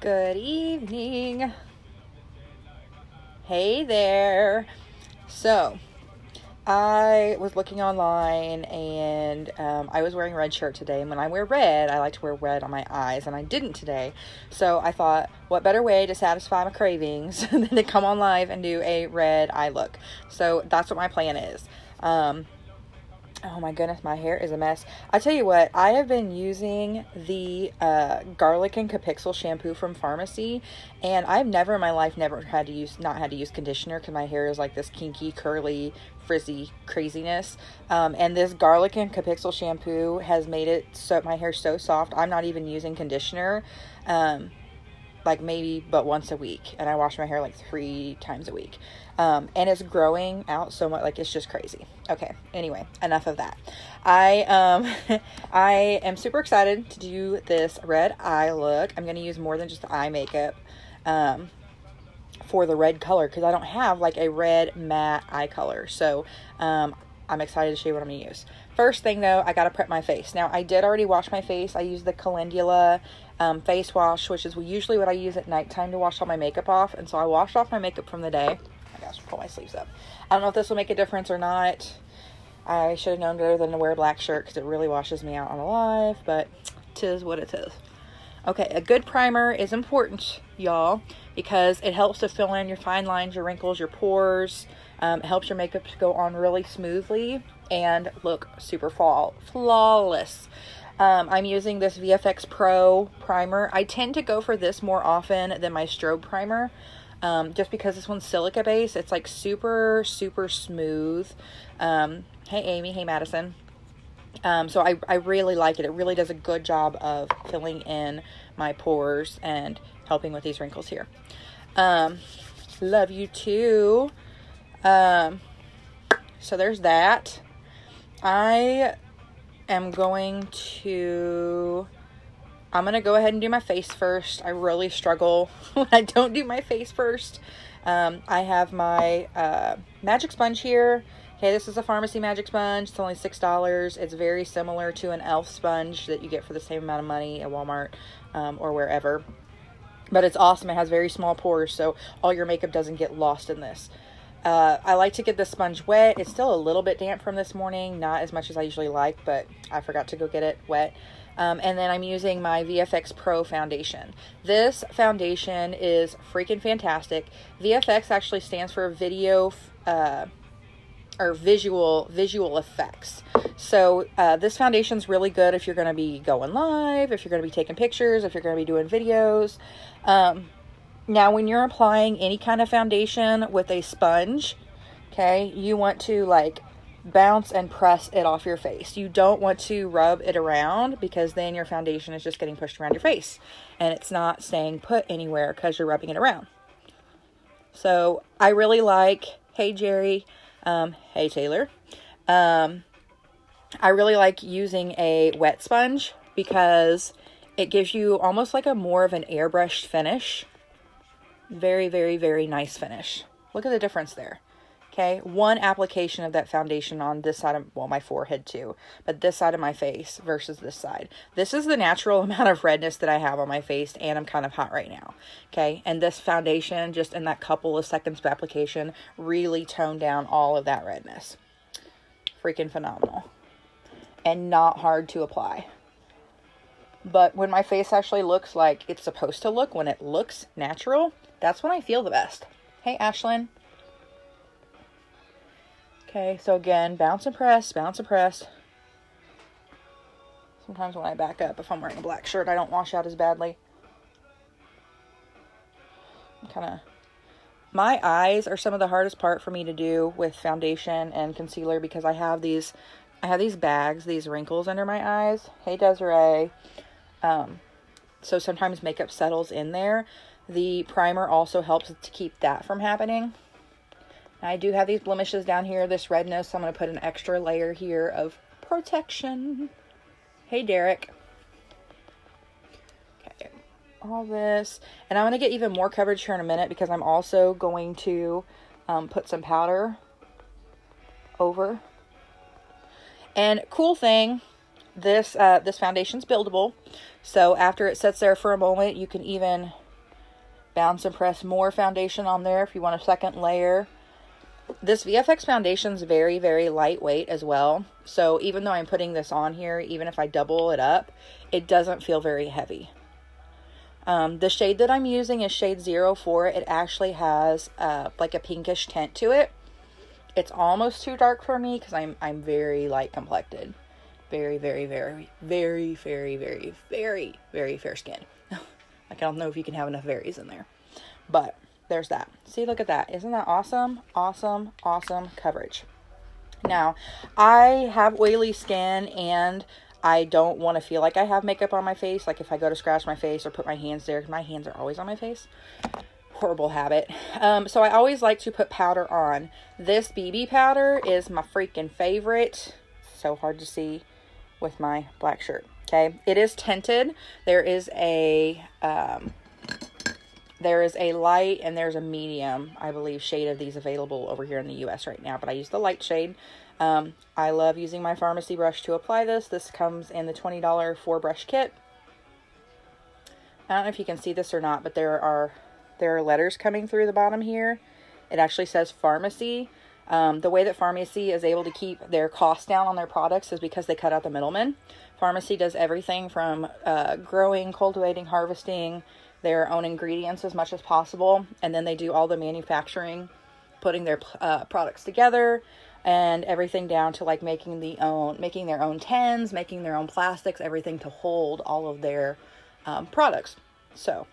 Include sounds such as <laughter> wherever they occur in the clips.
Good evening. Hey there. So, I was looking online and um, I was wearing red shirt today. And when I wear red, I like to wear red on my eyes, and I didn't today. So I thought, what better way to satisfy my cravings <laughs> than to come on live and do a red eye look? So that's what my plan is. Um, Oh my goodness, my hair is a mess. I tell you what, I have been using the uh, garlic and Capixyl shampoo from Farmasi, and I've never in my life never had to use not had to use conditioner because my hair is like this kinky, curly, frizzy craziness. Um, and this garlic and Capixyl shampoo has made it so my hair so soft. I'm not even using conditioner. Um, like maybe but once a week and i wash my hair like three times a week. Um, and it's growing out so much like it's just crazy. Okay anyway enough of that. I um <laughs> i am super excited to do this red eye look. I'm going to use more than just eye makeup um for the red color because i don't have like a red matte eye color. So um i'm excited to show you what i'm going to use. First thing though i gotta prep my face. Now i did already wash my face. I used the calendula um, face wash, which is usually what I use at nighttime to wash all my makeup off. And so I washed off my makeup from the day. I gosh, pull my sleeves up. I don't know if this will make a difference or not. I should have known better than to wear a black shirt because it really washes me out on a live, but tis what it is. Okay, a good primer is important, y'all, because it helps to fill in your fine lines, your wrinkles, your pores. Um, it helps your makeup to go on really smoothly and look super fall flawless. Um, I'm using this VFX Pro primer. I tend to go for this more often than my strobe primer. Um, just because this one's silica base. It's like super, super smooth. Um, hey, Amy. Hey, Madison. Um, so I, I really like it. It really does a good job of filling in my pores and helping with these wrinkles here. Um, love you too. Um, so there's that. I am going to I'm going to go ahead and do my face first. I really struggle <laughs> when I don't do my face first. Um, I have my uh, magic sponge here. Okay, this is a Farmasi magic sponge. It's only $6. It's very similar to an e.l.f. sponge that you get for the same amount of money at Walmart um, or wherever. But it's awesome. It has very small pores, so all your makeup doesn't get lost in this. Uh, I like to get the sponge wet. It's still a little bit damp from this morning, not as much as I usually like, but I forgot to go get it wet. Um, and then I'm using my VFX Pro foundation. This foundation is freaking fantastic. VFX actually stands for video uh, or visual visual effects. So uh, this foundation is really good if you're going to be going live, if you're going to be taking pictures, if you're going to be doing videos. Um, now, when you're applying any kind of foundation with a sponge, okay, you want to like bounce and press it off your face. You don't want to rub it around because then your foundation is just getting pushed around your face and it's not staying put anywhere because you're rubbing it around. So I really like, hey Jerry, um, hey Taylor, um, I really like using a wet sponge because it gives you almost like a more of an airbrushed finish very, very, very nice finish. Look at the difference there. Okay, one application of that foundation on this side of, well, my forehead too, but this side of my face versus this side. This is the natural <laughs> amount of redness that I have on my face, and I'm kind of hot right now. Okay, and this foundation, just in that couple of seconds of application, really toned down all of that redness. Freaking phenomenal. And not hard to apply. But when my face actually looks like it's supposed to look, when it looks natural, that's when I feel the best. Hey, Ashlyn. Okay, so again, bounce and press, bounce and press. Sometimes when I back up, if I'm wearing a black shirt, I don't wash out as badly. Kind of. My eyes are some of the hardest part for me to do with foundation and concealer because I have these, I have these bags, these wrinkles under my eyes. Hey, Desiree. Um, so sometimes makeup settles in there. The primer also helps to keep that from happening. I do have these blemishes down here, this redness, so I'm going to put an extra layer here of protection. Hey, Derek. Okay, all this. And I'm going to get even more coverage here in a minute because I'm also going to um, put some powder over. And cool thing, this uh, this foundation's buildable. So after it sits there for a moment, you can even Bounce and press more foundation on there if you want a second layer. This VFX foundation is very, very lightweight as well. So even though I'm putting this on here, even if I double it up, it doesn't feel very heavy. Um, the shade that I'm using is shade 04. It actually has uh, like a pinkish tint to it. It's almost too dark for me because I'm, I'm very light complected. Very, very, very, very, very, very, very, very fair skin. I don't know if you can have enough varies in there. But there's that. See, look at that. Isn't that awesome? Awesome, awesome coverage. Now, I have oily skin and I don't want to feel like I have makeup on my face. Like if I go to scratch my face or put my hands there, my hands are always on my face. Horrible habit. Um, so I always like to put powder on. This BB powder is my freaking favorite. So hard to see with my black shirt. Okay, it is tinted. There is a um, there is a light and there's a medium, I believe, shade of these available over here in the U.S. right now. But I use the light shade. Um, I love using my Farmasi brush to apply this. This comes in the $20 four brush kit. I don't know if you can see this or not, but there are there are letters coming through the bottom here. It actually says Farmasi. Um, the way that Farmasi is able to keep their costs down on their products is because they cut out the middlemen. Farmasi does everything from uh, growing, cultivating, harvesting their own ingredients as much as possible, and then they do all the manufacturing, putting their uh, products together, and everything down to like making the own making their own tins making their own plastics everything to hold all of their um, products so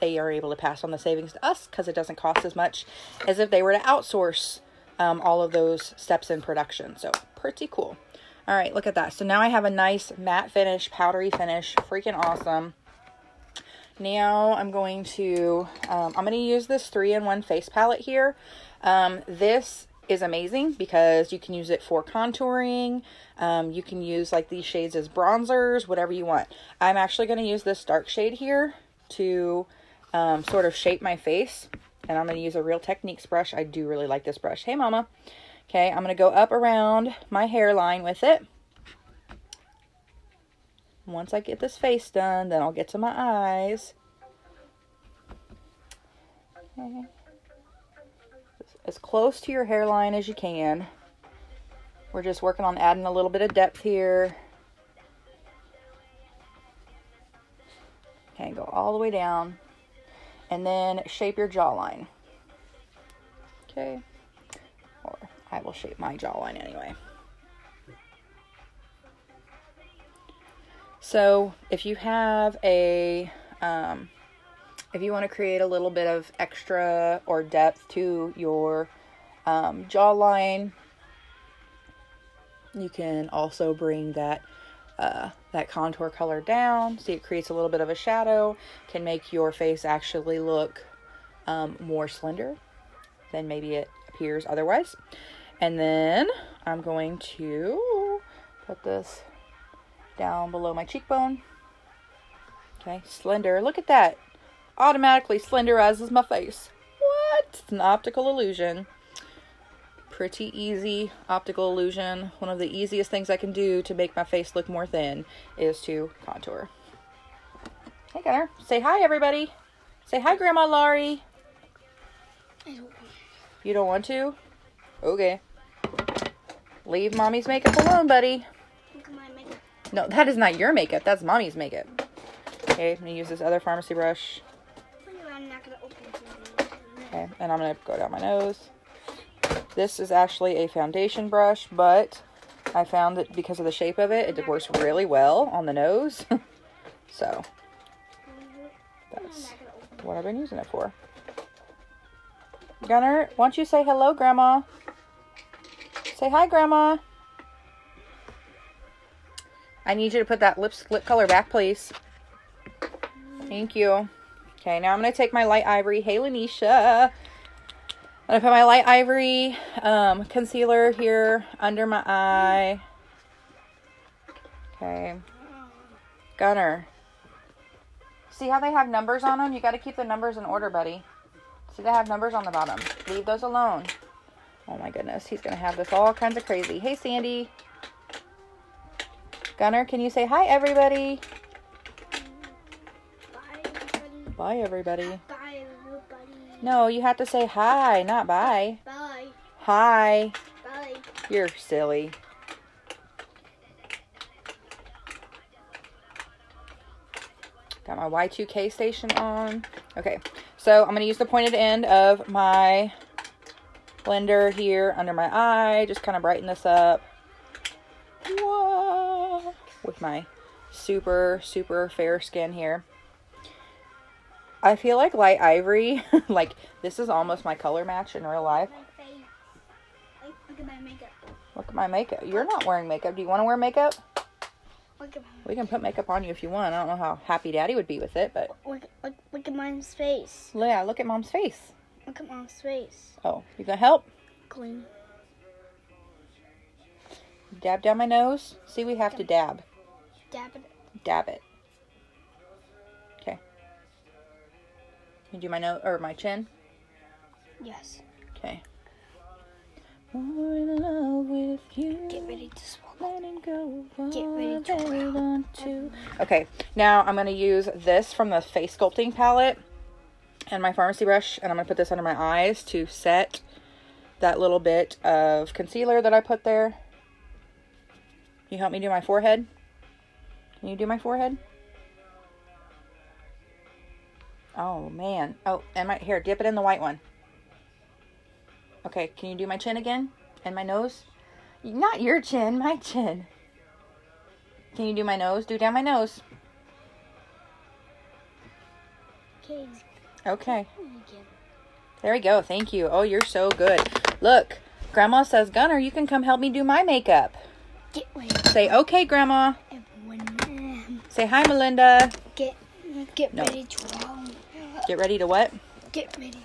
they are able to pass on the savings to us because it doesn't cost as much as if they were to outsource um, all of those steps in production so pretty cool all right look at that so now i have a nice matte finish powdery finish freaking awesome now i'm going to um, i'm going to use this three-in-one face palette here um, this is amazing because you can use it for contouring. Um, you can use like these shades as bronzers, whatever you want. I'm actually going to use this dark shade here to um, sort of shape my face. And I'm going to use a Real Techniques brush. I do really like this brush. Hey, mama. Okay, I'm going to go up around my hairline with it. Once I get this face done, then I'll get to my eyes. Okay as close to your hairline as you can. We're just working on adding a little bit of depth here. Okay, go all the way down. And then shape your jawline. Okay. Or I will shape my jawline anyway. So if you have a um, if you want to create a little bit of extra or depth to your um, jawline, you can also bring that uh, that contour color down. See, it creates a little bit of a shadow, can make your face actually look um, more slender than maybe it appears otherwise. And then I'm going to put this down below my cheekbone. Okay, slender. Look at that automatically slenderizes my face. What? It's an optical illusion. Pretty easy optical illusion. One of the easiest things I can do to make my face look more thin is to contour. Hey, Gunner. Say hi, everybody. Say hi, Grandma Laurie. You don't want to? Okay. Leave mommy's makeup alone, buddy. No, that is not your makeup. That's mommy's makeup. Okay, I'm going to use this other Farmasi brush. Okay, and I'm going to go down my nose. This is actually a foundation brush, but I found that because of the shape of it, it works really well on the nose. <laughs> so, that's what I've been using it for. Gunner, why don't you say hello, Grandma? Say hi, Grandma. I need you to put that lip, lip color back, please. Thank you. Okay, now I'm going to take my light ivory. Hey, Lanisha. I'm going to put my light ivory um, concealer here under my eye. Okay. Gunner. See how they have numbers on them? You got to keep the numbers in order, buddy. See they have numbers on the bottom. Leave those alone. Oh my goodness, he's going to have this all kinds of crazy. Hey, Sandy. Gunner, can you say hi, everybody? Bye, everybody. Bye. No, you have to say hi, not bye. Bye. Hi. Bye. You're silly. Got my Y2K station on. Okay, so I'm going to use the pointed end of my blender here under my eye. Just kind of brighten this up. Whoa. With my super, super fair skin here. I feel like light ivory, <laughs> like this is almost my color match in real life. My face. Look at my makeup. Look at my makeup. You're not wearing makeup. Do you want to wear makeup? Look at We can put makeup on you if you want. I don't know how happy daddy would be with it, but look, look, look at mom's face. yeah, look at mom's face. Look at mom's face. Oh, you gonna help? Clean. Dab down my nose. See, we have to dab. Dab it. Dab it. You do my nose or my chin? Yes. Okay. More in love with you. Get ready to swallow. Go Get ready to to. Okay, now I'm going to use this from the face sculpting palette and my Farmasi brush, and I'm going to put this under my eyes to set that little bit of concealer that I put there. Can you help me do my forehead? Can you do my forehead? Oh, man. Oh, and my, here, dip it in the white one. Okay, can you do my chin again? And my nose? Not your chin, my chin. Can you do my nose? Do down my nose. Okay. Okay. There we go. Thank you. Oh, you're so good. Look, Grandma says, Gunner, you can come help me do my makeup. Get ready. Say, okay, Grandma. Everyone. Say, hi, Melinda. Get get No. ready to round. Get ready to what? Get ready.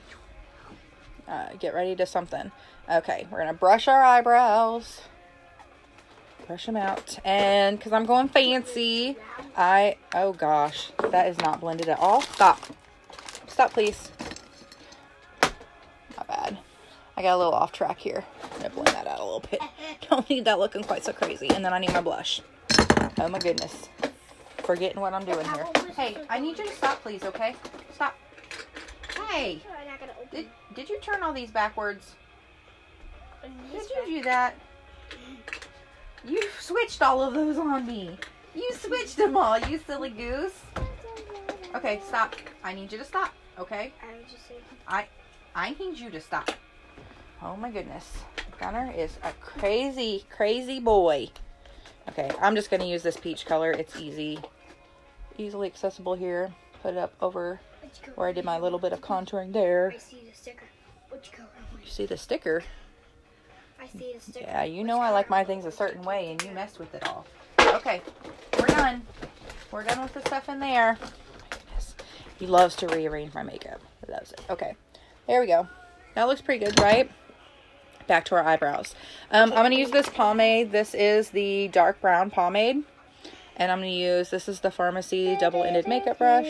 Uh, get ready to something. Okay, we're going to brush our eyebrows. Brush them out. And because I'm going fancy, I, oh gosh, that is not blended at all. Stop. Stop, please. Not bad. I got a little off track here. I'm to blend that out a little bit. <laughs> Don't need that looking quite so crazy. And then I need my blush. Oh my goodness. Forgetting what I'm doing here. Hey, I need you to stop, please, okay? Stop. Hey, I'm not gonna open. did, did you turn all these backwards? this Did you do that? You switched all of those on me. You switched them all, you silly goose. Okay, stop. I need you to stop, okay? I was just saying. I need you to stop. Oh my goodness. Gunner is a crazy, crazy boy. Okay, I'm just going to use this peach color. It's easy, easily accessible here. Put it up over where I did my little bit of contouring there. I see the sticker. Which color? You see the sticker? I see the sticker. Yeah, you Which know I like my things a certain way, and you messed with it all. Okay, we're done. We're done with the stuff in there. Oh. He loves to rearrange my makeup. He loves it. Okay, there we go. That looks pretty good, right? Back to our eyebrows. Um, I'm going to use this pomade. This is the dark brown pomade. And I'm going to use, this is the Farmasi double-ended makeup brush.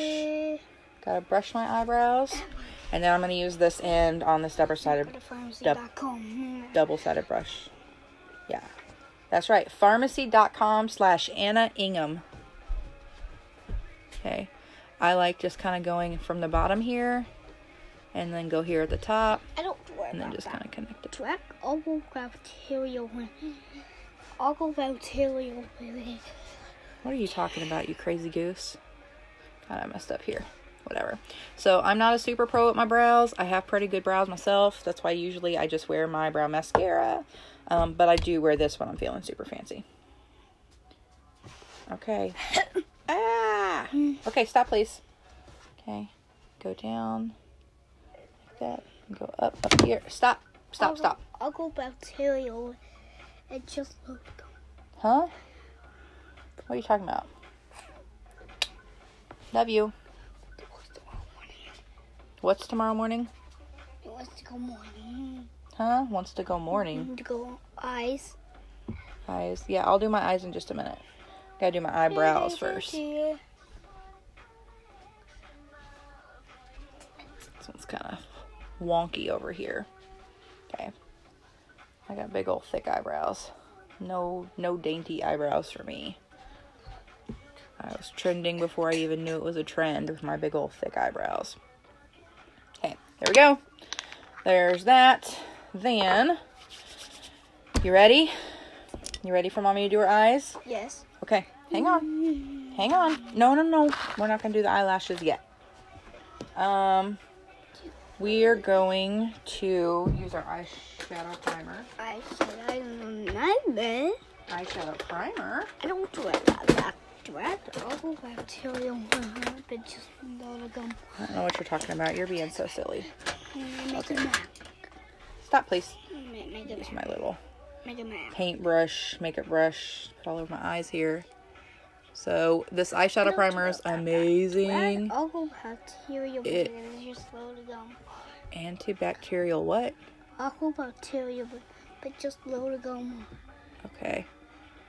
Gotta brush my eyebrows. And then I'm going to use this end on this double-sided Farmasi.com. double-sided brush. Yeah, that's right. Farmasi.com slash Anna Ingham. Okay, I like just kind of going from the bottom here, and then go here at the top, I don't worry and then just kind of connect it. Track all bacterial. All bacterial. What are you talking about, you crazy goose? God, I messed up here. Whatever. So I'm not a super pro at my brows. I have pretty good brows myself. That's why usually I just wear my brow mascara. Um, but I do wear this when I'm feeling super fancy. Okay. <coughs> ah. Okay, stop, please. Okay. Go down. Like that. And go up, up here. Stop. Stop, stop. I'll go bacterial. It just look. Huh? What are you talking about? Love you. What's tomorrow morning? It wants to go morning. Huh? Wants to go morning. Mm-hmm. To go eyes. Eyes. Yeah, I'll do my eyes in just a minute. Gotta do my eyebrows first. This one's kind of wonky over here. Okay. I got big old thick eyebrows. No, no dainty eyebrows for me. I was trending before I even knew it was a trend with my big old thick eyebrows. There we go. There's that. Then, you ready? You ready for mommy to do her eyes? Yes. Okay, hang on. Hang on. No, no, no. We're not going to do the eyelashes yet. Um, we are going to use our eyeshadow primer. I said I don't remember. Eyeshadow primer. I don't do it like that. Direct all but just load of gum. I don't know what you're talking about. You're being so silly. A. Stop, please. Make, make Use map. my little Make a paintbrush, makeup brush, put all over my eyes here. So this eyeshadow primer is amazing. All bacteria but It- it's just load of gum. Antibacterial what? All bacteria but, just load of gum. Okay.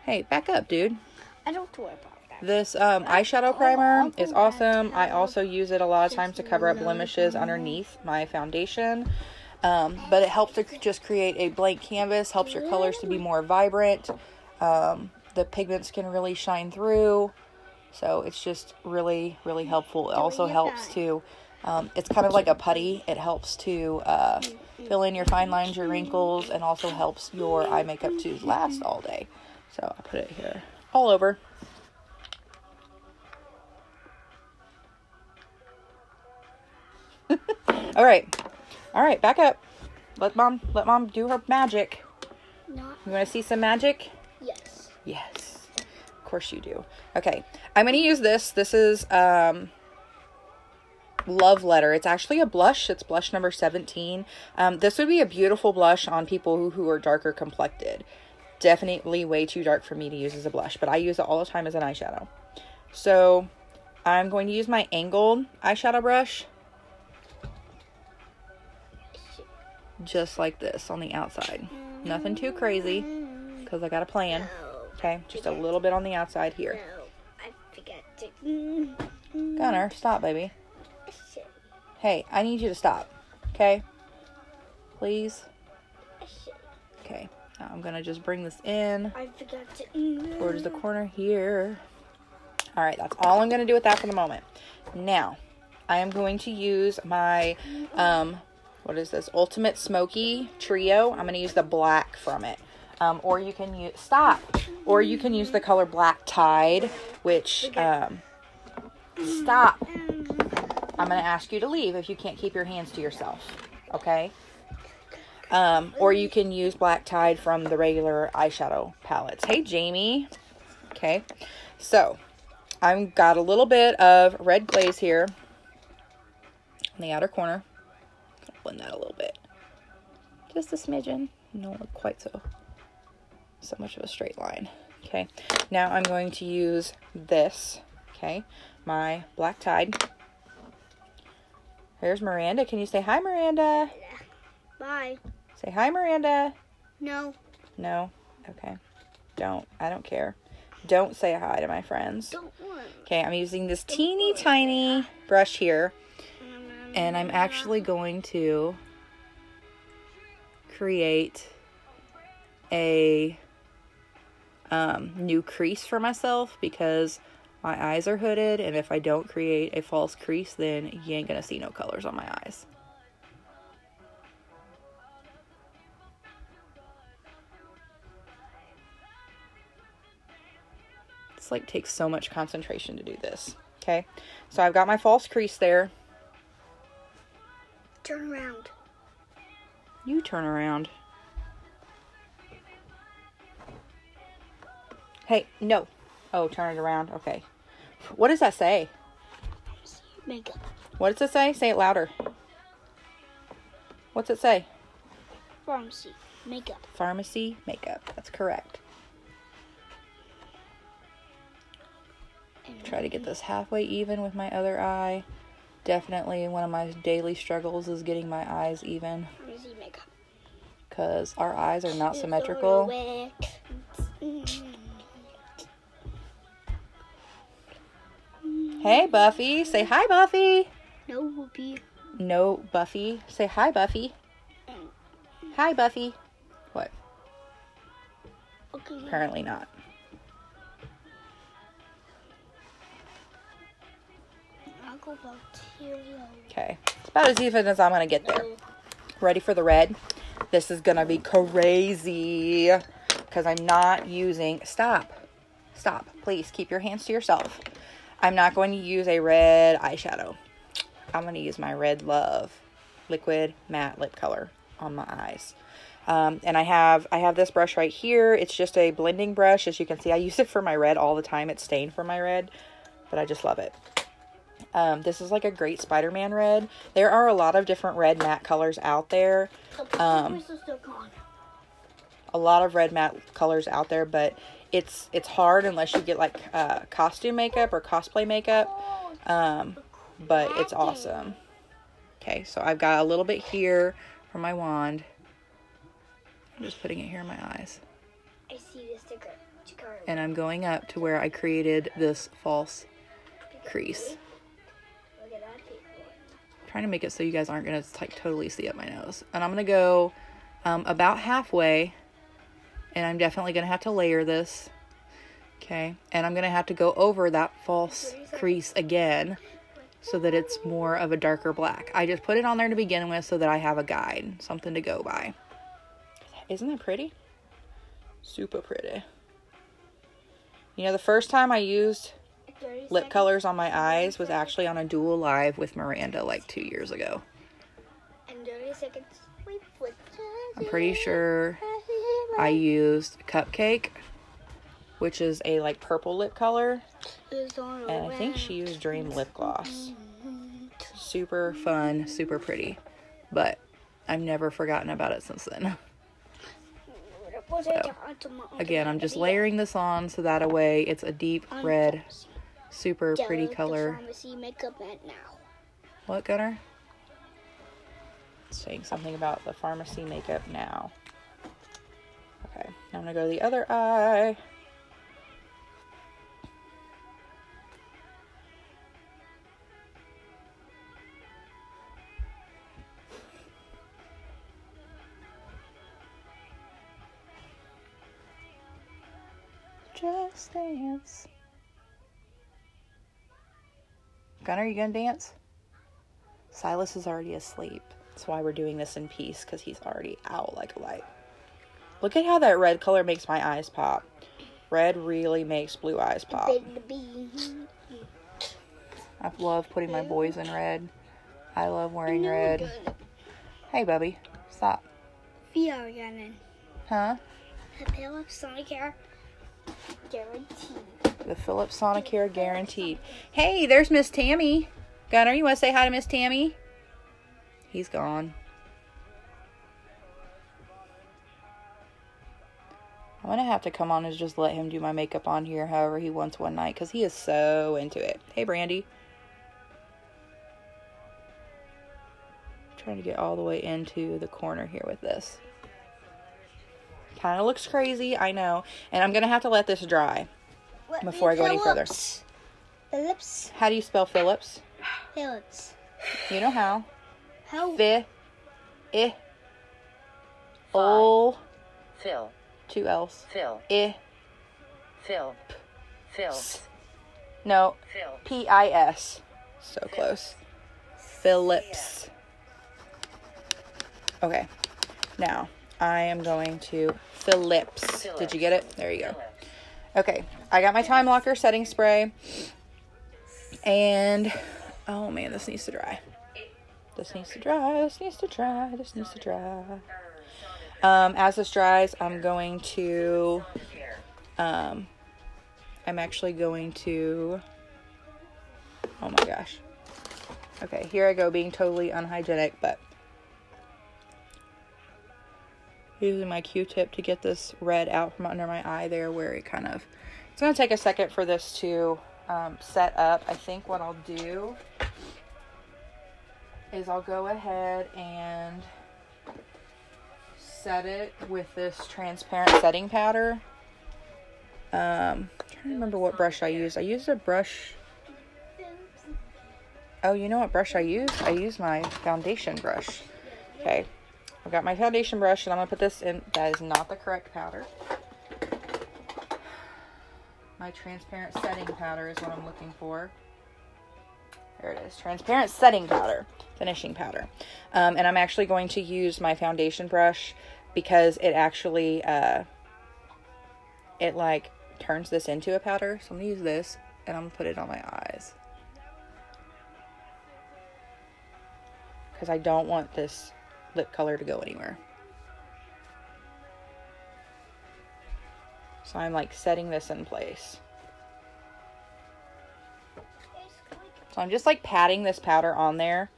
Hey, back up, dude. I don't do it about. This um, eyeshadow primer is awesome. I also use it a lot of times to cover up blemishes underneath my foundation. Um, but it helps to just create a blank canvas, helps your colors to be more vibrant. Um, the pigments can really shine through. So it's just really, really helpful. It also helps to, um, it's kind of like a putty. It helps to uh, fill in your fine lines, your wrinkles, and also helps your eye makeup to last all day. So I put it here all over. <laughs> All right. All right, back up. Let mom let mom do her magic. Not You want to see some magic? yes. Yes. Of course you do. Okay. I'm going to use this. This is um Love Letter. It's actually a blush. It's blush number 17. Um, this would be a beautiful blush on people who, who are darker complected. Definitely way too dark for me to use as a blush, but I use it all the time as an eyeshadow. So I'm going to use my angled eyeshadow brush just like this on the outside. Nothing too crazy because I got a plan. Okay, just a little bit on the outside here. Gunner, stop, baby. Hey, I need you to stop. Okay? Please? Okay. Now I'm going to just bring this in towards the corner here. All right, that's all I'm going to do with that for the moment. Now, I am going to use my, um, what is this? Ultimate Smoky Trio. I'm going to use the black from it. Um, or you can use, stop. Or you can use the color Black Tide, which, um, stop. I'm going to ask you to leave if you can't keep your hands to yourself. Okay? Um, or you can use Black Tide from the regular eyeshadow palettes. Hey, Jamie. Okay. So, I've got a little bit of red glaze here in the outer corner. Blend that a little bit. Just a smidgen. No, look quite so so much of a straight line. Okay. Now I'm going to use this. Okay. My black tide. Here's Miranda. Can you say hi, Miranda? Bye. Say hi, Miranda. No. No. Okay. Don't. I don't care. Don't say hi to my friends. Don't want. Okay, I'm using this teeny tiny brush here, and I'm actually going to create a um, new crease for myself because my eyes are hooded, and if I don't create a false crease, then you ain't gonna see no colors on my eyes. It's like takes so much concentration to do this. Okay, so I've got my false crease there. Turn around. You turn around. Hey, no. Oh, turn it around. Okay. What does that say? Makeup. What does it say? Say it louder. What's it say? Farmasi. Makeup. Farmasi makeup. That's correct. And Try to get this halfway even with my other eye. Definitely one of my daily struggles is getting my eyes even because our eyes are not symmetrical. Hey, Buffy. Say hi, Buffy. No whoopee. No, Buffy. Say hi, Buffy. Hi, Buffy. What? Okay. Apparently not. Okay, it's about as even as I'm gonna get there. Ready for the red? This is gonna be crazy because I'm not using. Stop, stop, please keep your hands to yourself. I'm not going to use a red eyeshadow. I'm going to use my Red Love liquid matte lip color on my eyes. Um, and I have I have this brush right here. It's just a blending brush. As you can see, I use it for my red all the time. It's stained for my red, but I just love it. Um, this is like a great Spider-Man red. There are a lot of different red matte colors out there. Um, a lot of red matte colors out there, but it's it's hard unless you get like uh, costume makeup or cosplay makeup. Um, but it's awesome. Okay, so I've got a little bit here for my wand. I'm just putting it here in my eyes. I see the sticker. And I'm going up to where I created this false crease. Trying to make it so you guys aren't going to like totally see up my nose. And I'm going to go um, about halfway. And I'm definitely going to have to layer this. Okay. And I'm going to have to go over that false crease again so that it's more of a darker black. I just put it on there to begin with so that I have a guide, something to go by. Isn't that pretty? Super pretty. You know, the first time I used 30 lip colors on my eyes was actually on a dual live with Miranda like two years ago. And 30 seconds. Wait for I'm pretty sure I used Cupcake, which is a like purple lip color, and I think she used Dream lip gloss. Super fun, super pretty, but I've never forgotten about it since then. <laughs> Again, I'm just layering this on so that away it's a deep red, super pretty color. Farmasi makeup at now. What, Gunner? Saying something about the Farmasi makeup now. Okay, now I'm gonna go to the other eye. Just dance. Gunner, you gonna dance? Silas is already asleep. That's why we're doing this in peace, because he's already out like a light. Look at how that red color makes my eyes pop. Red really makes blue eyes pop. I love putting my boys in red. I love wearing red. Hey, Bubby, stop. VR gunning. Huh? The Philips Sonicare guaranteed. The Philips Sonicare guaranteed. Hey, there's Miss Tammy. Gunner, you want to say hi to Miss Tammy? He's gone. I'm gonna have to come on and just let him do my makeup on here however he wants one night because he is so into it. Hey, Brandy. Trying to get all the way into the corner here with this. Kind of looks crazy, I know. And I'm gonna have to let this dry. What- Before I go any further. Phillips. Phillips. How do you spell Phillips? Phillips. You know how. How? Fi, I, ol, Phil, two L's. Phil, I, Phil, Phil, no, Phil. P I S. So close. Phillips. Okay. Now, I am going to Phillips. Did you get it? There you go. Okay. I got my time locker setting spray. And oh man, this needs to dry. This needs to dry. This needs to dry. This needs to dry. Um, as this dries, I'm going to um, I'm actually going to Oh my gosh. Okay, here I go being totally unhygienic, but using my Q-tip to get this red out from under my eye there where it kind of it's going to take a second for this to um, set up. I think what I'll do is I'll go ahead and set it with this transparent setting powder. Um, trying to remember what brush I used. I used a brush. Oh, you know what brush I used? I used my foundation brush. Okay, I've got my foundation brush, and I'm gonna put this in. That is not the correct powder. My transparent setting powder is what I'm looking for. There it is. Transparent setting powder, finishing powder. Um, and I'm actually going to use my foundation brush because it actually, uh, it like turns this into a powder. So I'm going to use this and I'm to put it on my eyes. Because I don't want this lip color to go anywhere. So I'm like setting this in place. So I'm just like patting this powder on there.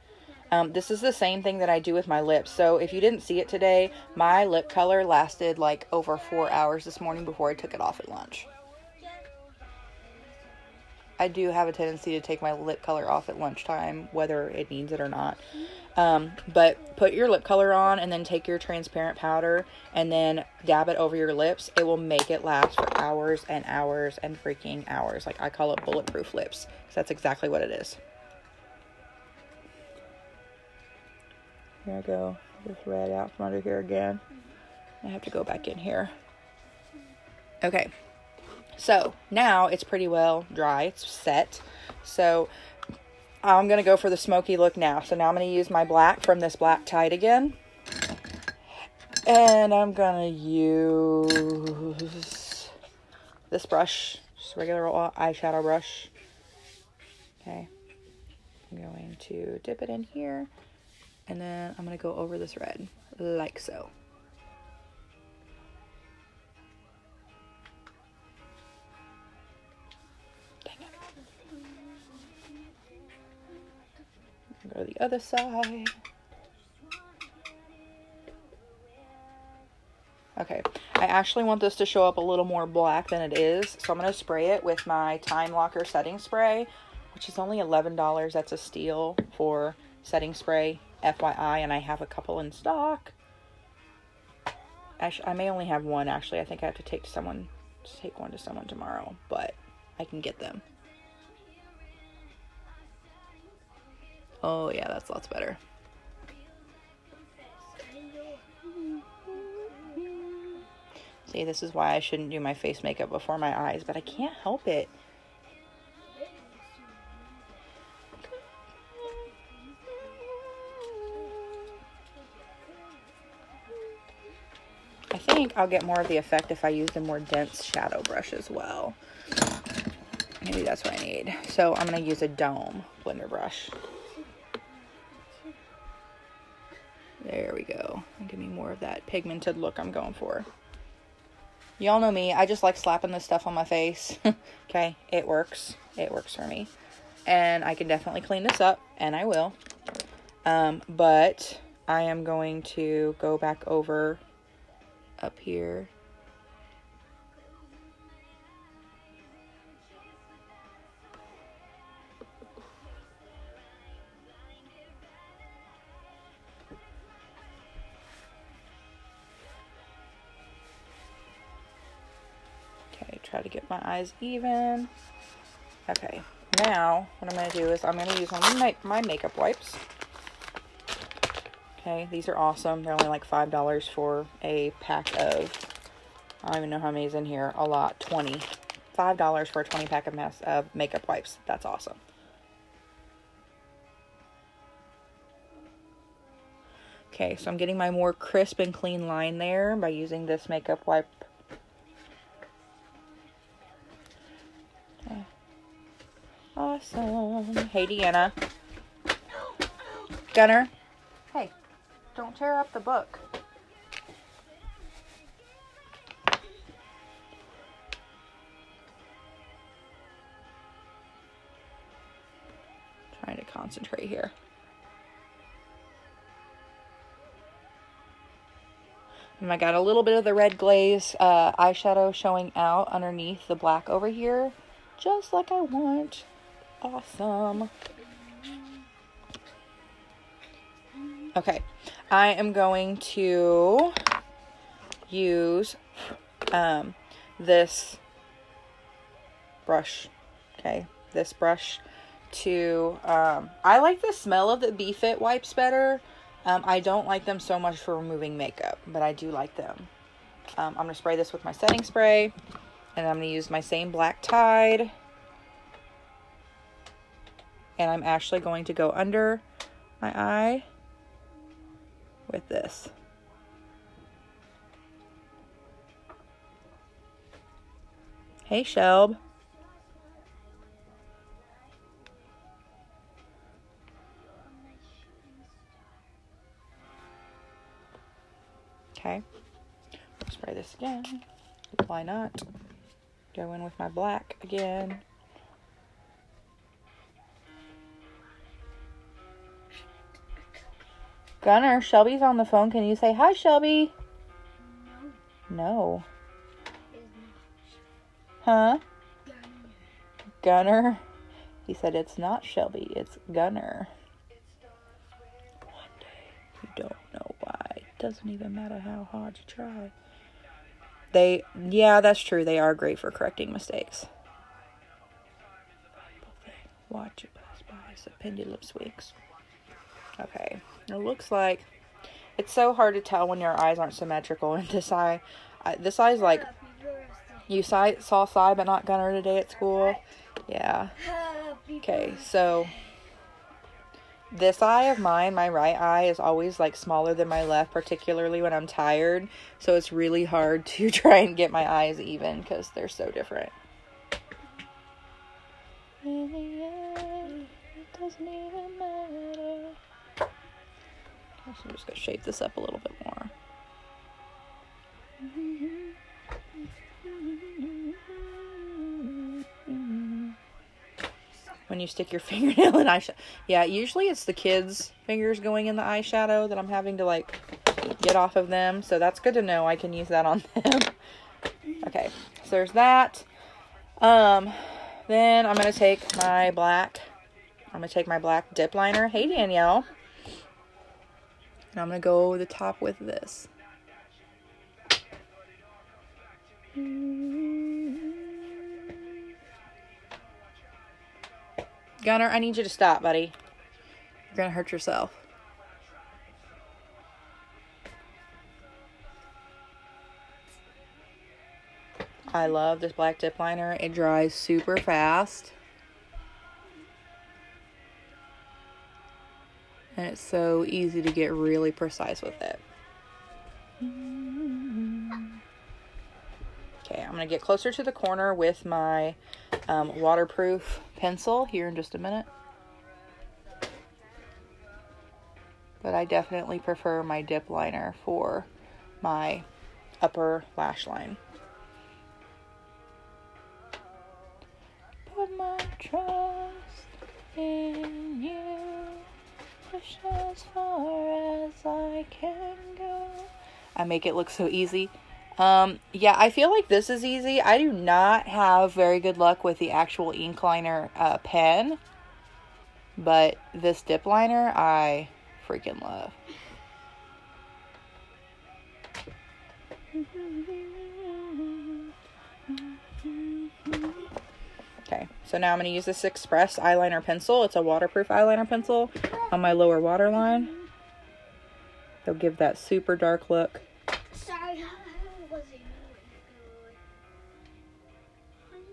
Um, this is the same thing that I do with my lips. So if you didn't see it today, my lip color lasted like over four hours this morning before I took it off at lunch. I do have a tendency to take my lip color off at lunchtime, whether it needs it or not. Um, but put your lip color on and then take your transparent powder and then dab it over your lips. It will make it last for hours and hours and freaking hours. Like I call it bulletproof lips because that's exactly what it is. Here I go. Just red out from under here again. I have to go back in here. Okay. So now it's pretty well dry. It's set. So I'm going to go for the smoky look now. So now I'm going to use my black from this black tide again. And I'm going to use this brush, just regular eyeshadow brush. Okay. I'm going to dip it in here. And then I'm going to go over this red, like so. Go to the other side. Okay, I actually want this to show up a little more black than it is, so I'm going to spray it with my Time Locker setting spray, which is only $11. That's a steal for setting spray, FYI, and I have a couple in stock. Actually, I may only have one, actually. I think I have to take to someone, to take one to someone tomorrow, but I can get them. Oh, yeah, that's lots better. See, this is why I shouldn't do my face makeup before my eyes, but I can't help it. I think I'll get more of the effect if I use a more dense shadow brush as well. Maybe that's what I need. So I'm going to use a dome blender brush. There we go. Give me more of that pigmented look I'm going for. Y'all know me. I just like slapping this stuff on my face. <laughs> okay, it works. It works for me. And I can definitely clean this up, and I will. Um, but I am going to go back over up here. Okay, try to get my eyes even. Okay, now what I'm going to do is I'm going to use my, my makeup wipes. Okay, these are awesome. They're only like $5 for a pack of, I don't even know how many is in here, a lot, 20. $5 for a 20 pack of, mess, of makeup wipes. That's awesome. Okay, so I'm getting my more crisp and clean line there by using this makeup wipe. Awesome. Hey, Deanna. Gunner. Hey, don't tear up the book. Trying to concentrate here. And I got a little bit of the red glaze uh, eyeshadow showing out underneath the black over here. Just like I want. Awesome. Okay, I am going to use um, this brush. Okay, this brush to, um, I like the smell of the BeFit wipes better. Um, I don't like them so much for removing makeup, but I do like them. Um, I'm going to spray this with my setting spray, and I'm going to use my same black Tide. And I'm actually going to go under my eye with this. Hey, Shelb. Okay. Spray this again. Why not? Go in with my black again. Gunner, Shelby's on the phone. Can you say hi, Shelby? No. Huh? Gunner? He said it's not Shelby, it's Gunner. One day, you don't know why. It doesn't even matter how hard you try. They, yeah, that's true. They are great for correcting mistakes. Watch it pass by the pendulum swings. Okay, it looks like it's so hard to tell when your eyes aren't symmetrical. And <laughs> this eye, I, this eye's like you saw, saw Cy but not Gunner today at school. Yeah. Okay, so this eye of mine, my right eye, is always like smaller than my left, particularly when I'm tired. So it's really hard to <laughs> try and get my eyes even because they're so different. I'm just gonna shape this up a little bit more. When you stick your <laughs> fingernail in eyeshadow. Yeah, usually it's the kids' fingers going in the eyeshadow that I'm having to like get off of them. So that's good to know. I can use that on <laughs> them. okay, so there's that. Um, then I'm gonna take my black. I'm gonna take my black dip liner. Hey Danielle. And I'm gonna go over the top with this. Gunner, I need you to stop, buddy. You're gonna hurt yourself. I love this black dip liner. It dries super fast. And it's so easy to get really precise with it. Okay, I'm going to get closer to the corner with my um, waterproof pencil here in just a minute. But I definitely prefer my dip liner for my upper lash line. Push as far as I can go. I make it look so easy. Um, yeah, I feel like this is easy. I do not have very good luck with the actual ink liner uh, pen, but this dip liner I freaking love. Okay, so now I'm going to use this Express eyeliner pencil. It's a waterproof eyeliner pencil on my lower waterline. They'll give that super dark look. Sorry, I wasn't good.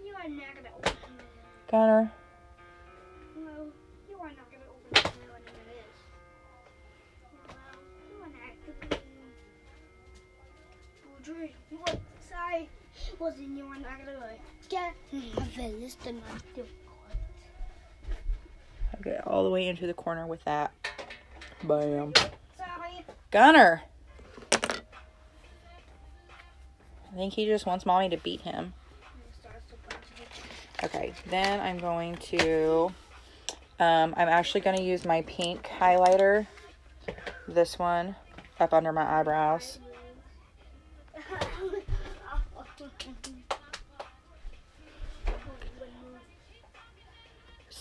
You are not gonna open it. Gunner. No, you are not gonna open it when it is. Well, you are not gonna. Audrey. Sorry, wasn't you are not gonna like get a list and not do I'll get all the way into the corner with that. Bam. Sorry. Gunner. I think he just wants mommy to beat him. Okay, then I'm going to, um, I'm actually going to use my pink highlighter, this one, up under my eyebrows.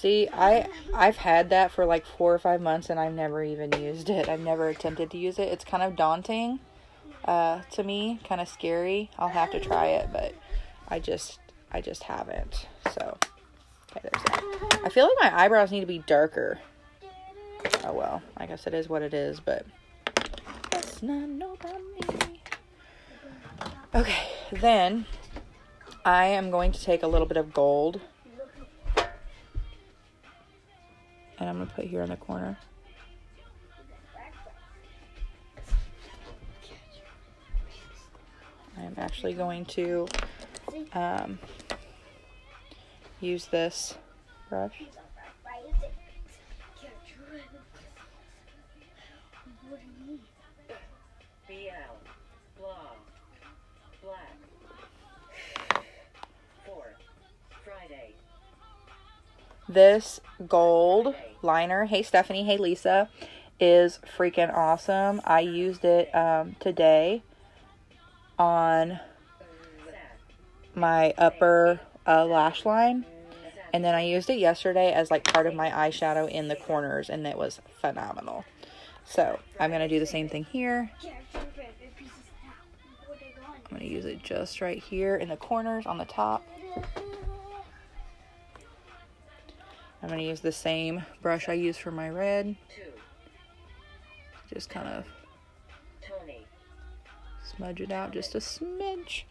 See, I I've had that for like four or five months and I've never even used it. I've never attempted to use it. It's kind of daunting uh, to me, kind of scary. I'll have to try it, but I just I just haven't. So, okay, there's that. I feel like my eyebrows need to be darker. Oh well, I guess it is what it is, but that's not. Okay, then I am going to take a little bit of gold And I'm going to put here in the corner. I'm actually going to um, use this brush. This gold liner, hey Stephanie, hey Lisa, is freaking awesome. I used it um, today on my upper uh, lash line. And then I used it yesterday as like part of my eyeshadow in the corners, and it was phenomenal. So I'm gonna do the same thing here. I'm gonna use it just right here in the corners on the top. I'm gonna use the same brush I used for my red. Just kind of smudge it out just a smidge.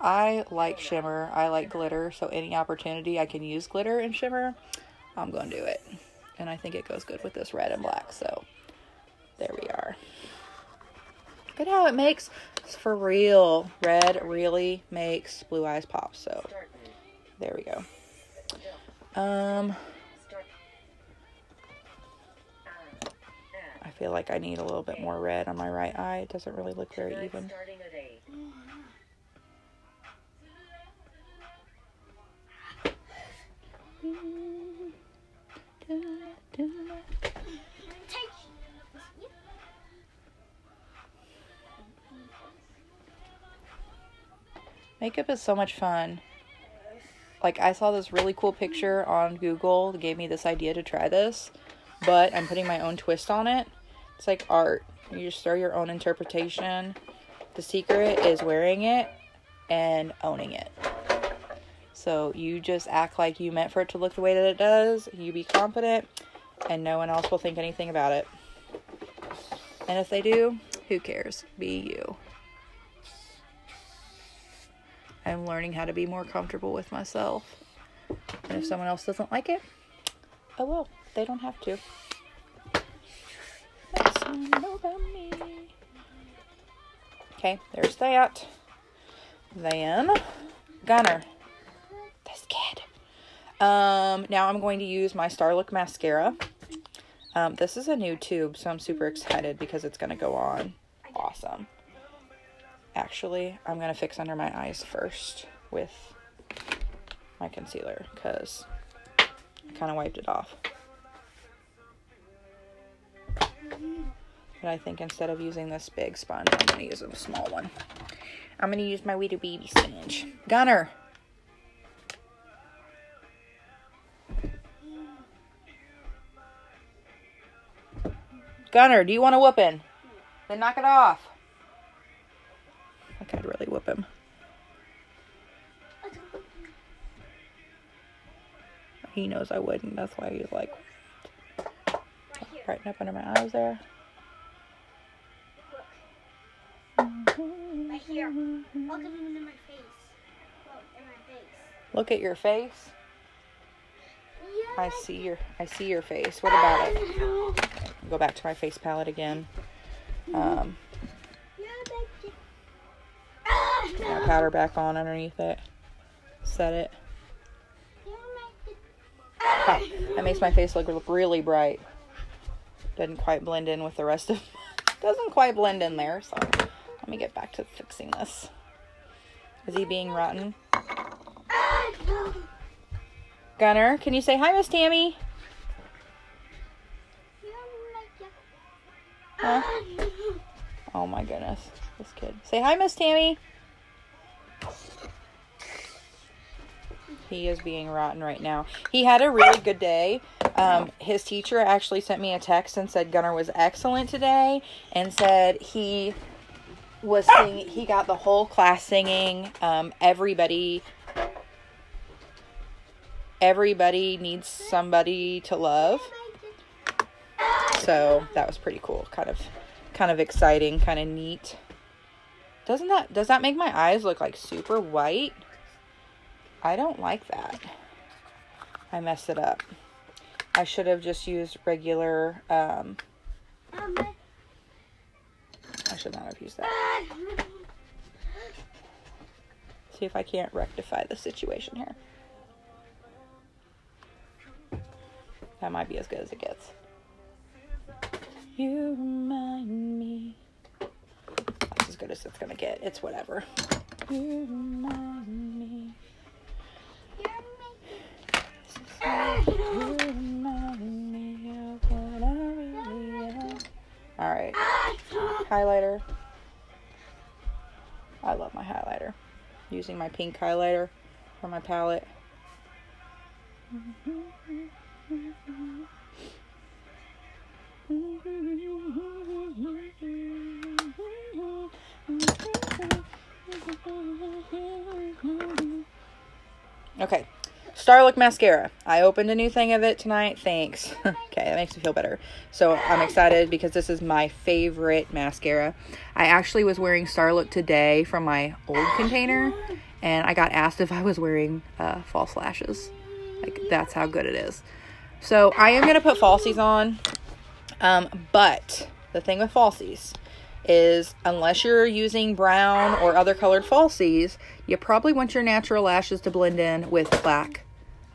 I like shimmer. I like glitter. So any opportunity I can use glitter and shimmer, I'm going to do it. And I think it goes good with this red and black. So there we are. Look at how it makes, for real, red really makes blue eyes pop. So. There we go. Um. I feel like I need a little bit more red on my right eye. It doesn't really look very even. Makeup is so much fun. Like I saw this really cool picture on Google that gave me this idea to try this, but I'm putting my own twist on it. It's like art. You just throw your own interpretation. The secret is wearing it and owning it. So you just act like you meant for it to look the way that it does. You be confident, and no one else will think anything about it. And if they do, who cares? Be you. I'm learning how to be more comfortable with myself. And if someone else doesn't like it, oh well, they don't have to. Okay, there's that. Then, Gunner. This kid. Um, now I'm going to use my Starlook mascara. Um, this is a new tube, so I'm super excited because it's going to go on awesome. Actually, I'm going to fix under my eyes first with my concealer because I kind of wiped it off. But I think instead of using this big sponge, I'm going to use a small one. I'm going to use my Weeder Baby sponge. Gunner! Gunner, do you want a whooping? Then knock it off. Like I'd really whip him. He knows I wouldn't. That's why he's like Right brighten up under my eyes there. Right here. Look at him in my face. Look, in my face. Look at your face. Yeah. I see your I see your face. What about it? Go back to my face palette again. Um, No. powder back on underneath it. Set it. That makes my face look really bright. Doesn't quite blend in with the rest of. <laughs> Doesn't quite blend in there. So let me get back to fixing this. Is he being rotten? Gunner, can you say hi, Miss Tammy? Huh? Oh my goodness, this kid. Say hi, Miss Tammy. He is being rotten right now. He had a really good day. Um, his teacher actually sent me a text and said Gunner was excellent today, and said he was singing. He got the whole class singing. Um, everybody, everybody needs somebody to love. So that was pretty cool. Kind of, kind of exciting. Kind of neat. Doesn't that does that make my eyes look like super white? I don't like that. I messed it up. I should have just used regular, um, I should not have used that. See if I can't rectify the situation here. That might be as good as it gets. You remind me. That's as good as it's gonna get. It's whatever. You remind me. All right, highlighter. I love my highlighter. Using my pink highlighter for my palette. Okay, Starlook mascara. I opened a new thing of it tonight. Thanks. <laughs> okay, that makes me feel better. So I'm excited because this is my favorite mascara. I actually was wearing Starlook today from my old container, and I got asked if I was wearing uh, false lashes. Like that's how good it is. So I am gonna put falsies on, um, but the thing with falsies is unless you're using brown or other colored falsies, you probably want your natural lashes to blend in with black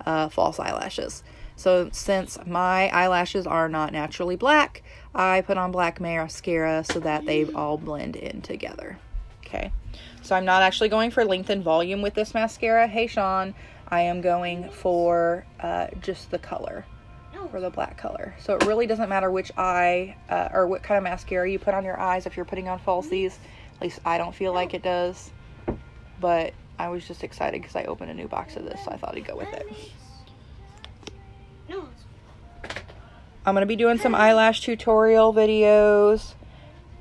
uh, false eyelashes. So since my eyelashes are not naturally black, I put on black mascara so that they all blend in together. Okay. So I'm not actually going for length and volume with this mascara. Hey Sean, I am going for uh, just the color for the black color. So it really doesn't matter which eye uh, or what kind of mascara you put on your eyes if you're putting on falsies. At least I don't feel like it does. But I was just excited because I opened a new box of this, so I thought I'd go with it. I'm going to be doing some eyelash tutorial videos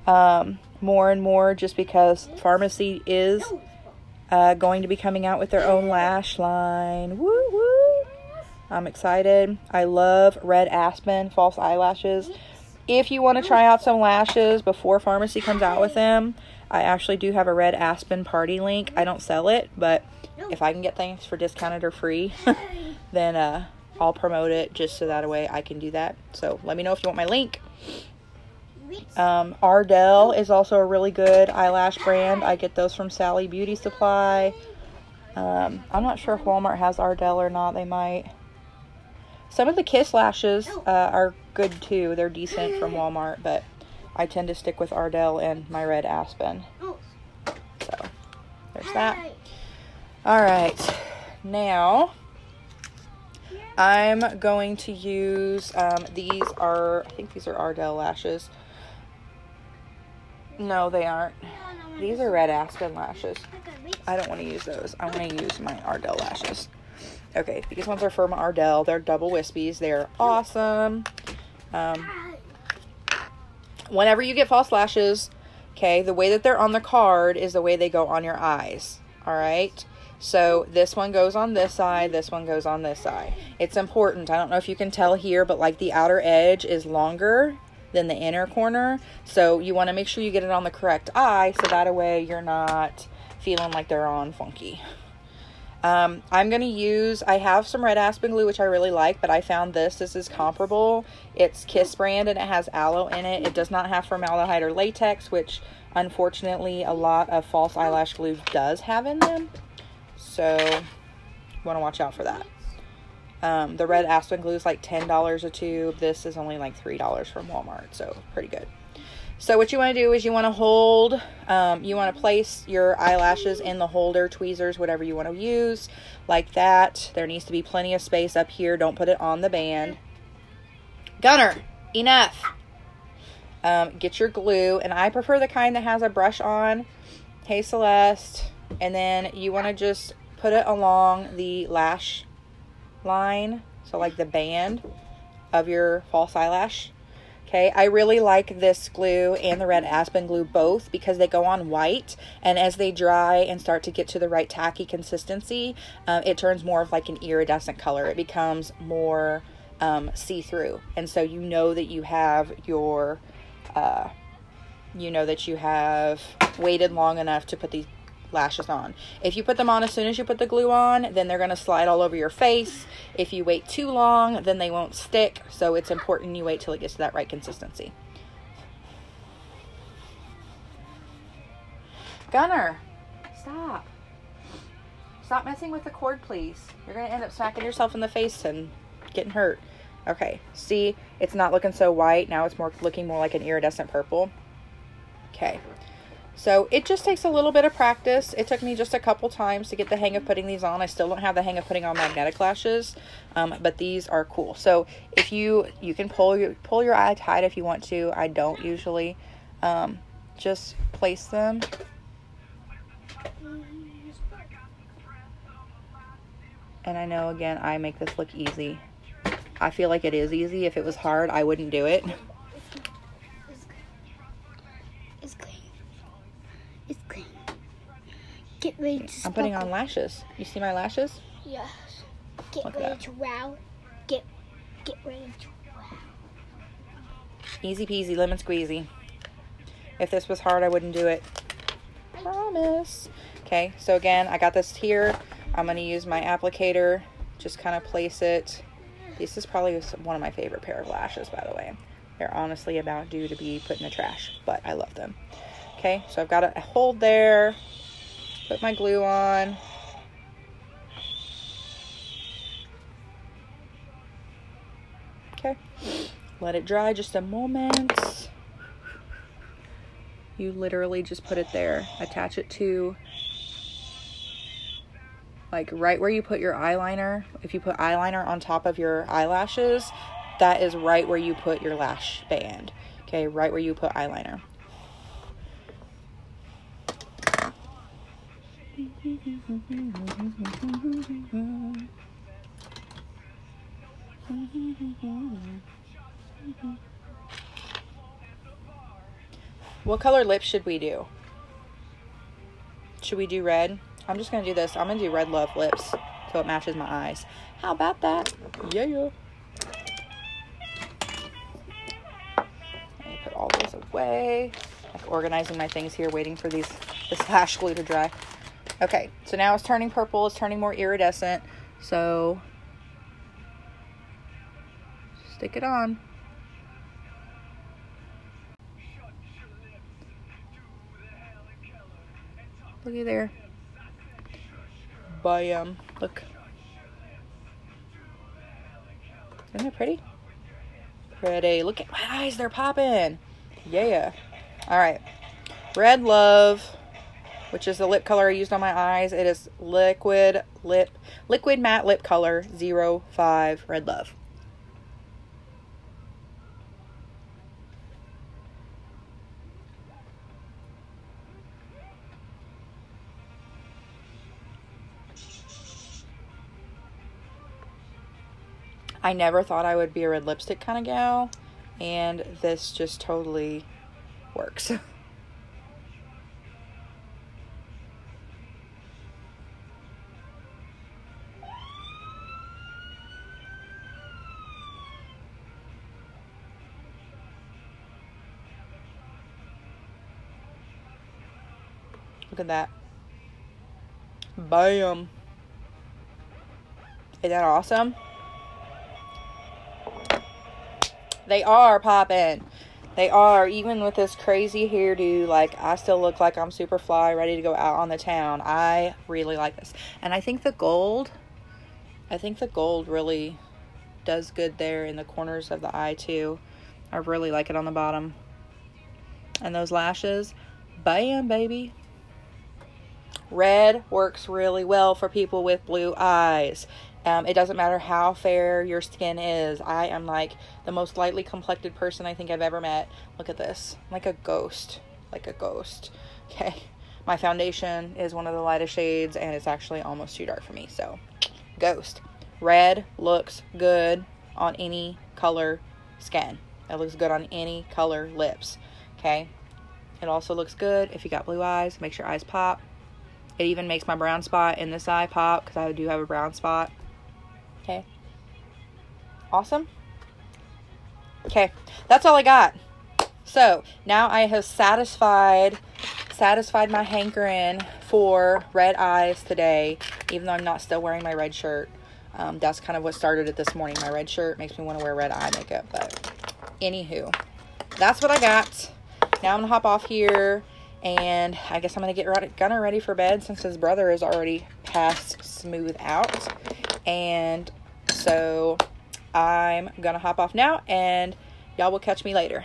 um, more and more just because Farmasi is uh, going to be coming out with their own lash line. Woo woo! I'm excited. I love Red Aspen false eyelashes. If you want to try out some lashes before Farmasi comes out with them, I actually do have a Red Aspen party link. I don't sell it, but if I can get things for discounted or free, <laughs> then uh, I'll promote it just so that way I can do that. So let me know if you want my link. Um, Ardell is also a really good eyelash brand. I get those from Sally Beauty Supply. Um, I'm not sure if Walmart has Ardell or not. They might. Some of the Kiss lashes uh, are good too. They're decent from Walmart, but I tend to stick with Ardell and my Red Aspen. Oh. So there's that. All right, now I'm going to use um, these are I think these are Ardell lashes. No, they aren't. These are Red Aspen lashes. I don't want to use those. I want to use my Ardell lashes. Okay, these ones are from Ardell. They're double wispies. They're awesome. Um, whenever you get false lashes, okay, the way that they're on the card is the way they go on your eyes. All right. So this one goes on this side, this one goes on this side. It's important. I don't know if you can tell here, but like the outer edge is longer than the inner corner. So you want to make sure you get it on the correct eye so that way you're not feeling like they're on funky. Um, I'm going to use, I have some red aspen glue, which I really like, but I found this. This is comparable. It's Kiss brand and it has aloe in it. It does not have formaldehyde or latex, which unfortunately a lot of false eyelash glue does have in them. So, want to watch out for that. Um, the red aspen glue is like $10 a tube. This is only like $3 from Walmart, so pretty good. So what you want to do is you want to hold, um, you want to place your eyelashes in the holder, tweezers, whatever you want to use, like that. There needs to be plenty of space up here. Don't put it on the band. Gunner, enough. Um, get your glue, and I prefer the kind that has a brush on. Hey Celeste, and then you want to just put it along the lash line, so like the band of your false eyelash. Okay, I really like this glue and the red aspen glue both because they go on white, and as they dry and start to get to the right tacky consistency, um, it turns more of like an iridescent color. It becomes more um, see through, and so you know that you have your, uh, you know that you have waited long enough to put these lashes on. If you put them on as soon as you put the glue on, then they're going to slide all over your face. If you wait too long, then they won't stick. So it's important you wait till it gets to that right consistency. Gunner, stop. Stop messing with the cord, please. You're going to end up smacking yourself in the face and getting hurt. Okay, see, it's not looking so white. Now it's more looking more like an iridescent purple. Okay. So it just takes a little bit of practice. It took me just a couple times to get the hang of putting these on. I still don't have the hang of putting on magnetic lashes, um, but these are cool. So if you you can pull your pull your eye tight if you want to. I don't usually. Um, just place them. And I know again I make this look easy. I feel like it is easy. If it was hard, I wouldn't do it. <laughs> It's, it's clean. It's clean. Get ready to I'm putting on lashes. You see my lashes? Yes. Get Look ready to wow. Get get ready to wow. Easy peasy, lemon squeezy. If this was hard, I wouldn't do it. Promise. Okay, so again, I got this here. I'm going to use my applicator. Just kind of place it. This is probably one of my favorite pair of lashes, by the way. They're honestly about due to be put in the trash, but I love them. Okay, so I've got a hold there. Put my glue on. Okay, let it dry just a moment. You literally just put it there. Attach it to like right where you put your eyeliner. If you put eyeliner on top of your eyelashes, that is right where you put your lash band. Okay, right where you put eyeliner. What color lips should we do? Should we do red? I'm just gonna do this. I'm gonna do red love lips so it matches my eyes. How about that? Yeah, yeah. Let me put all those away. Like organizing my things here, waiting for these this lash glue to dry. Okay, so now it's turning purple. It's turning more iridescent. So stick it on. Looky there. Bam. Um, look. Isn't it pretty? Pretty. Look at my eyes. They're popping. Yeah. All right. Red Love, which is the lip color I used on my eyes. It is liquid lip, liquid matte lip color 05 Red Love. I never thought I would be a red lipstick kind of gal, and this just totally works. <laughs> At that. Bam. Isn't that awesome? They are popping. They are, even with this crazy hairdo, like I still look like I'm super fly, ready to go out on the town. I really like this. And I think the gold, I think the gold really does good there in the corners of the eye too. I really like it on the bottom. And those lashes, bam, baby. Red works really well for people with blue eyes. Um, it doesn't matter how fair your skin is. I am like the most lightly complected person I think I've ever met. Look at this. I'm like a ghost. Like a ghost. Okay. My foundation is one of the lightest shades and it's actually almost too dark for me. So, ghost. Red looks good on any color skin. It looks good on any color lips. Okay. It also looks good if you got blue eyes. Makes your eyes pop. It even makes my brown spot in this eye pop because I do have a brown spot. Okay. Awesome. Okay, that's all I got. So now I have satisfied satisfied my hankering for red eyes today, even though I'm not still wearing my red shirt. Um, that's kind of what started it this morning. My red shirt makes me want to wear red eye makeup. But anywho, that's what I got. Now I'm gonna hop off here, and I guess I'm gonna get ready, Gunner ready for bed since his brother is already past smooth out, and so I'm gonna hop off now, and y'all will catch me later.